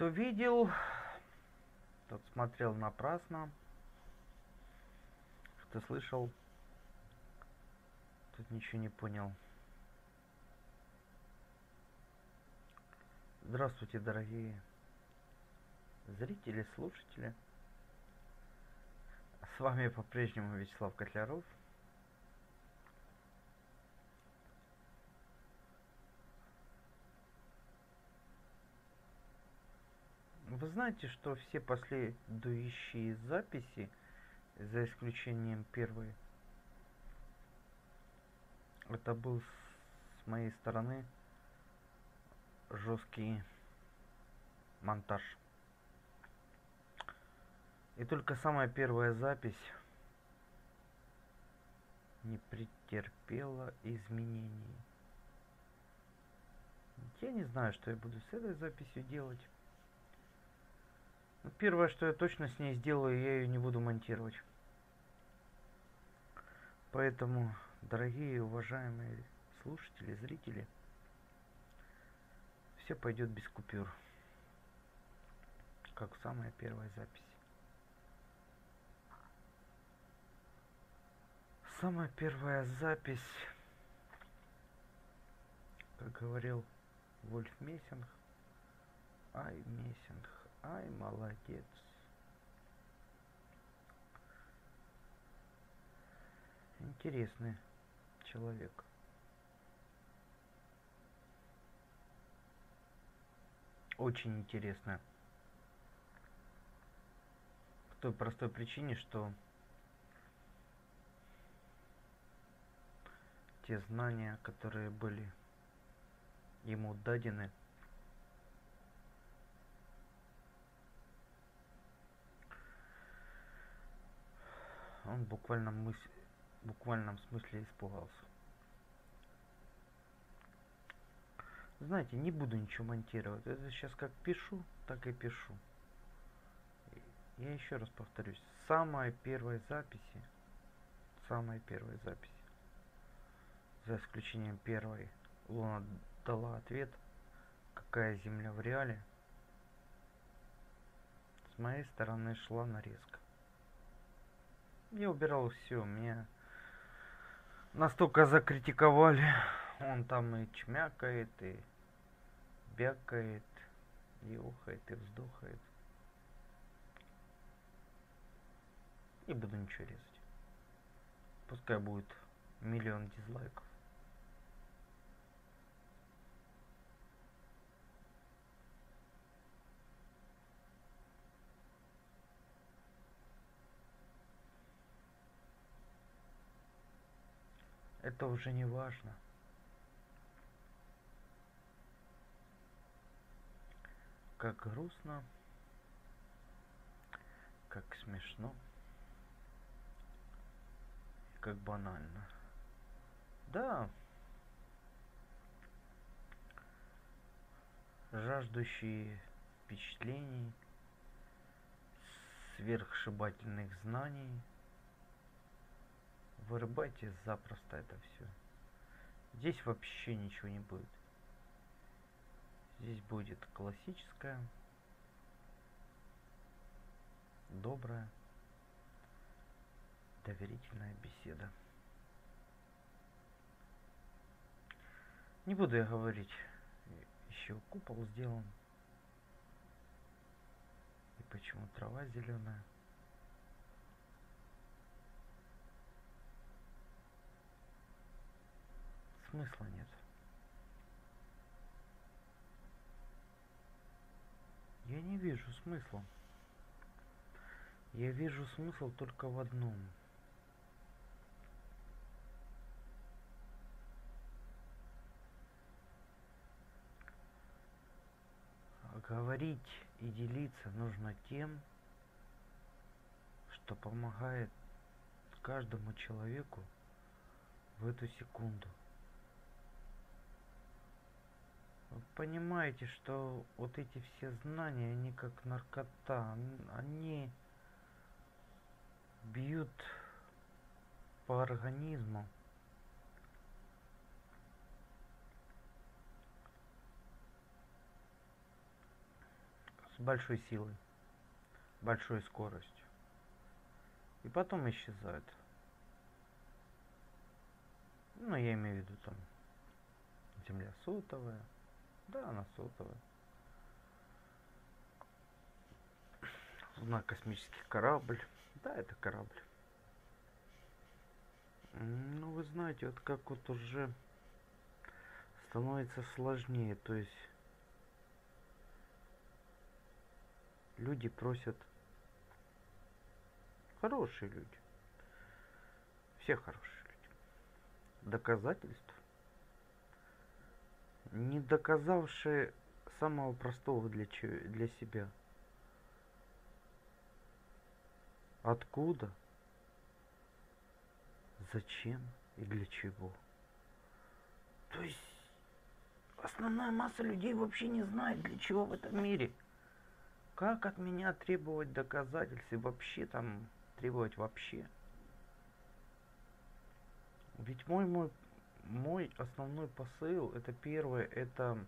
Кто видел, тот смотрел напрасно. Кто слышал, тот ничего не понял. Здравствуйте, дорогие зрители, слушатели. С вами по-прежнему Вячеслав Котляров. Вы знаете, что все последующие записи, за исключением первой, это был с моей стороны жесткий монтаж. И только самая первая запись не претерпела изменений. Я не знаю, что я буду с этой записью делать. Первое, что я точно с ней сделаю, я ее не буду монтировать. Поэтому, дорогие уважаемые слушатели, зрители, все пойдет без купюр, как самая первая запись. Самая первая запись, как говорил Вольф Мессинг, ай, Мессинг, ай, молодец. Интересный человек. Очень интересно. По той простой причине, что те знания, которые были ему дадены, он в буквальном, мыс... в буквальном смысле испугался. Знаете, не буду ничего монтировать. Это сейчас как пишу, так и пишу. Я еще раз повторюсь. Самая первая записи, самая первая запись за исключением первой, Луна дала ответ, какая Земля в реале. С моей стороны шла нарезка. Я убирал все, меня настолько закритиковали. Он там и чмякает, и бякает, и ухает, и вздохает. Не буду ничего резать. Пускай будет миллион дизлайков. Это уже не важно. Как грустно, как смешно, как банально. Да, жаждущие впечатлений, сверхшибательных знаний – Вырубайте запросто это все. Здесь вообще ничего не будет. Здесь будет классическая, добрая, доверительная беседа. Не буду я говорить, еще купол сделан. И почему трава зеленая. Смысла нет. Я не вижу смысла. Я вижу смысл только в одном. Говорить и делиться нужно тем, что помогает каждому человеку в эту секунду. Вы понимаете, что вот эти все знания, они как наркота, они бьют по организму. с большой силой, большой скоростью. И потом исчезают. Ну, я имею в виду там Земля сотовая. Да, она сотовая. Знак космический корабль. Да, это корабль. Ну, вы знаете, вот как вот уже становится сложнее. То есть люди просят хорошие люди. Все хорошие люди. Доказательств. Не доказавшие самого простого для, для себя. Откуда? Зачем и для чего? То есть основная масса людей вообще не знает, для чего в этом мире. Как от меня требовать доказательств и вообще там требовать вообще? Ведь мой, мой, мой основной посыл, это первое, это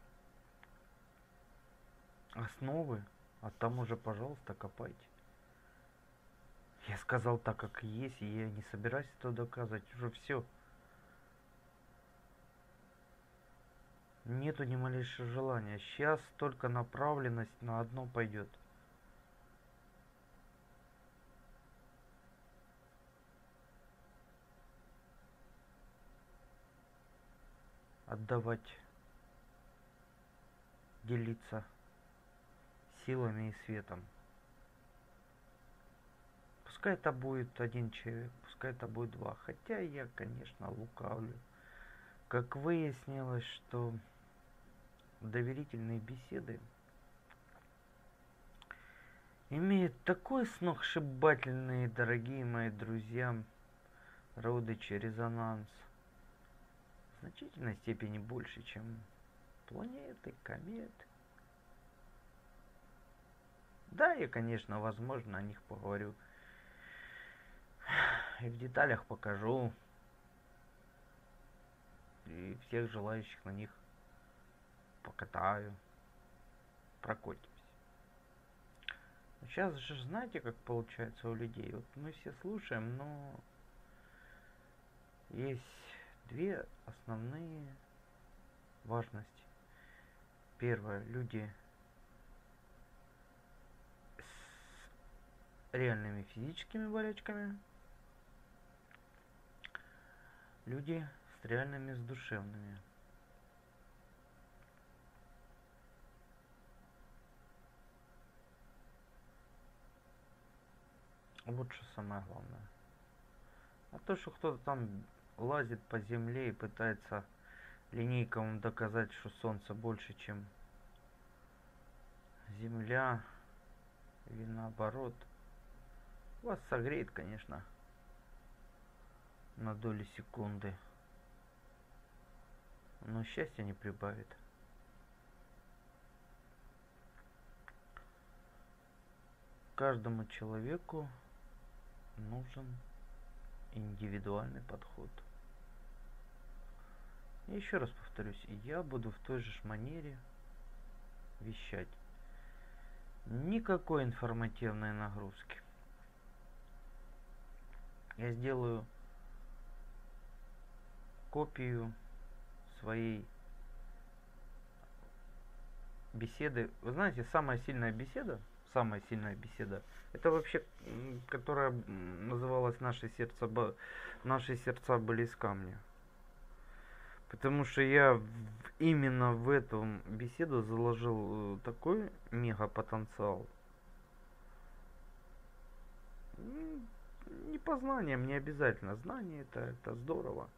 основы, а там уже, пожалуйста, копайте. Я сказал так, как есть, и я не собираюсь это доказывать. Уже все. Нету ни малейшего желания. Сейчас только направленность на одно пойдет. Отдавать, делиться силами и светом. Пускай это будет один человек, пускай это будет два. Хотя я, конечно, лукавлю. Как выяснилось, что доверительные беседы имеют такой сногсшибательный, дорогие мои друзья, родичи, резонанс. Значительной степени больше, чем планеты, кометы. Да, я, конечно, возможно, о них поговорю и в деталях покажу. И всех желающих на них покатаю. Прокатимся. Сейчас же знаете, как получается у людей. Вот мы все слушаем, но есть две основные важности. Первое, люди с реальными физическими болячками – люди с реальными, с душевными. Вот что самое главное. А то, что кто-то там лазит по земле и пытается линейкам доказать, что Солнце больше, чем Земля, или наоборот, вас согреет, конечно, на доли секунды. Но счастья не прибавит. Каждому человеку нужен индивидуальный подход. И еще раз повторюсь, я буду в той же манере вещать. Никакой информативной нагрузки. Я сделаю копию своей беседы. Вы знаете, самая сильная беседа, самая сильная беседа, это вообще, которая называлась «Наши сердца, наши сердца были из камня». Потому что я именно в эту беседу заложил э, такой мега потенциал. Не по знаниям, не обязательно. Знание это, это здорово.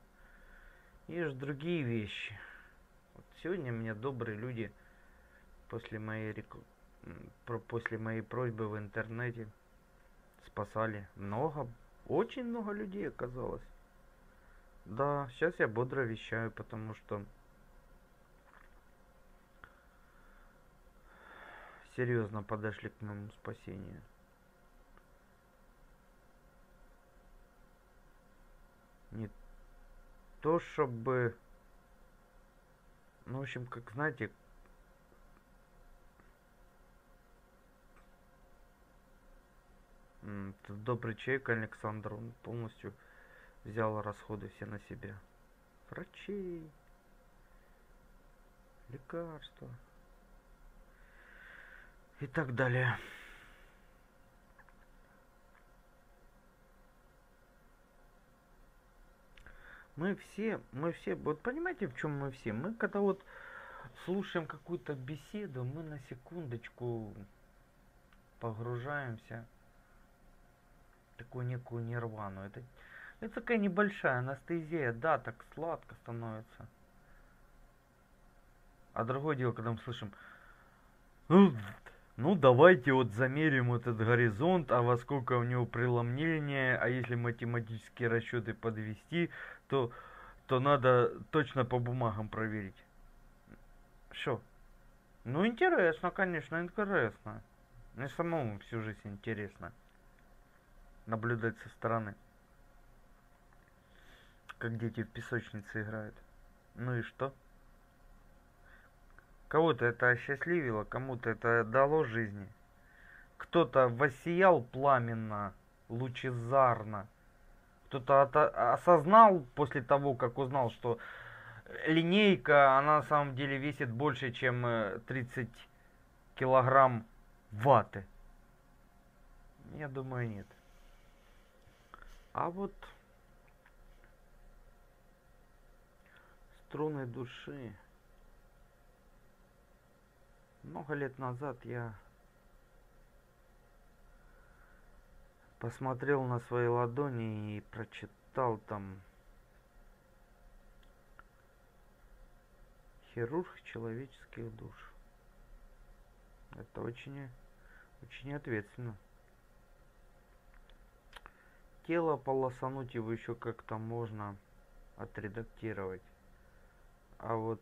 Есть другие вещи. Вот сегодня мне добрые люди после моей рек... после моей просьбы в интернете спасали. Много, очень много людей оказалось. Да, сейчас я бодро вещаю, потому что серьезно подошли к моему спасению. Не то, чтобы... Ну, в общем, как знаете, М, этот добрый человек Александр, он полностью взял расходы все на себя. Врачей, лекарства и так далее. Мы все, мы все, вот понимаете, в чем мы все? Мы когда вот слушаем какую-то беседу, мы на секундочку погружаемся такую некую нирвану. Это, это такая небольшая анестезия, да, так сладко становится. А другое дело, когда мы слышим, ну, ну давайте вот замерим этот горизонт, а во сколько у него преломление, а если математические расчеты подвести, то, то надо точно по бумагам проверить. Что? Ну, интересно, конечно, интересно. Мне самому всю жизнь интересно наблюдать со стороны. Как дети в песочнице играют. Ну и что? Кого-то это осчастливило, кому-то это дало жизни. Кто-то воссиял пламенно, лучезарно, кто-то осознал после того, как узнал, что линейка, она на самом деле весит больше, чем 30 э, килограмм ваты. Я думаю, нет. А вот струны души. Много лет назад я посмотрел на свои ладони и прочитал там хирург человеческих душ. Это очень, очень ответственно. Тело полосануть его еще как-то можно отредактировать. А вот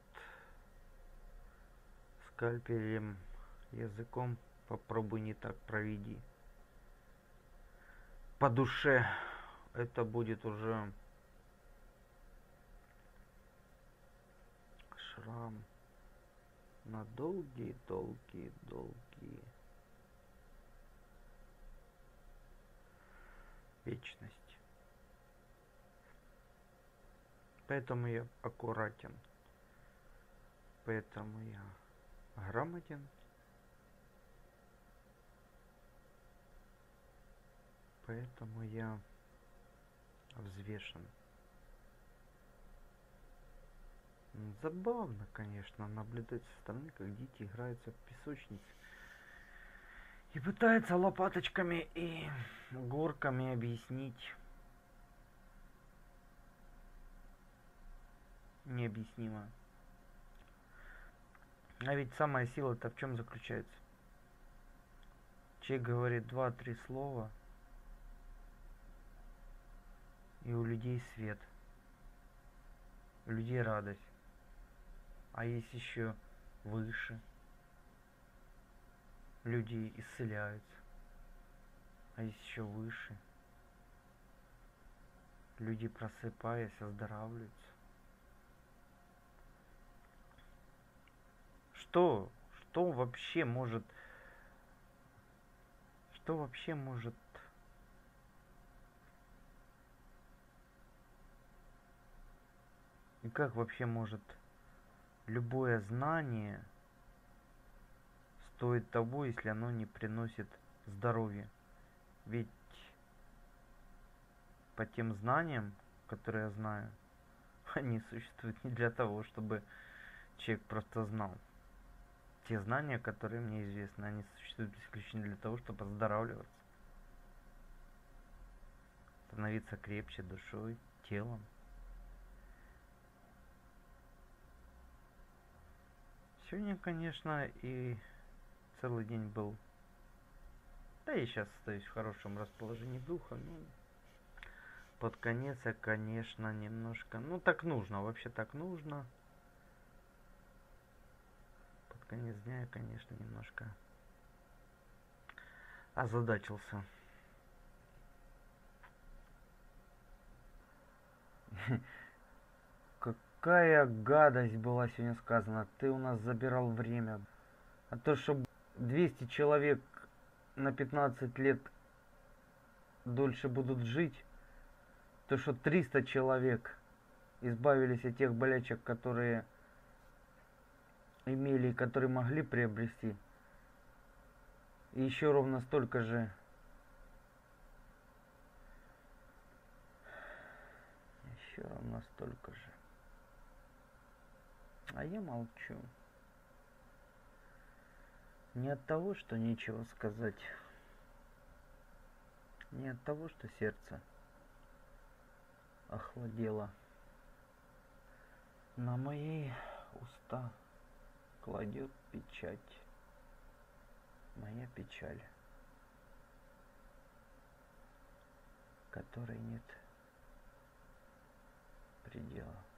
скальпелем, языком попробуй не так проведи по душе это будет уже шрам на долгие-долгие-долгие вечность. Поэтому я аккуратен. Поэтому я грамотен. поэтому я взвешен. Забавно, конечно, наблюдать со стороны, как дети играются в песочнице. И пытаются лопаточками и горками объяснить необъяснимо. А ведь самая сила-то в чем заключается? Человек говорит два-три слова – и у людей свет. У людей радость. А есть еще выше. Люди исцеляются. А еще выше. Люди, просыпаясь, оздоравливаются. Что? Что вообще может... Что вообще может И как вообще может любое знание стоить того, если оно не приносит здоровья? Ведь по тем знаниям, которые я знаю, они существуют не для того, чтобы человек просто знал. Те знания, которые мне известны, они существуют исключительно для того, чтобы оздоравливаться. Становиться крепче душой, телом. Сегодня, конечно, и целый день был. Да и сейчас остаюсь в хорошем расположении духа. Ну, под конец я, конечно, немножко... Ну, так нужно, вообще так нужно. Под конец дня я, конечно, немножко озадачился. Какая гадость была сегодня сказана. Ты у нас забирал время. А то, чтобы 200 человек на 15 лет дольше будут жить, то что 300 человек избавились от тех болячек, которые имели и которые могли приобрести. И еще ровно столько же еще ровно столько же. А я молчу. Не от того, что нечего сказать. Не от того, что сердце охладело. На мои уста кладет печать. Моя печаль, которой нет предела.